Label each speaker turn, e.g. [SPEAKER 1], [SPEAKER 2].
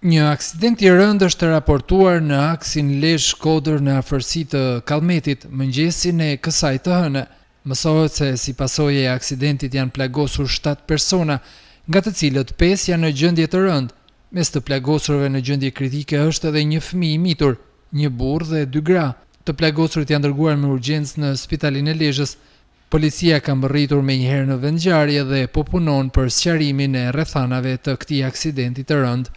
[SPEAKER 1] Një aksident i rëndë është raportuar në aksin Lezhë-Shkodër në afërsi të Kallmetit, mëngjesin e kësaj të hëne. Mësohet se si pasojë e aksidentit janë plagosur shtatë persona, nga të cilët pesë janë në gjendje të rëndë. Mes të plagosurve në gjendje kritike është edhe një fëmijë i mitur, një burrë dhe dy gra. Të plagosurit janë dërguar me urgjencë në spitalin e Lezhës, Policia ka mbërritur menjëherë në vendngjarje dhe po punon për sqarimin e rrethanave të këtij aksidenti të rëndë.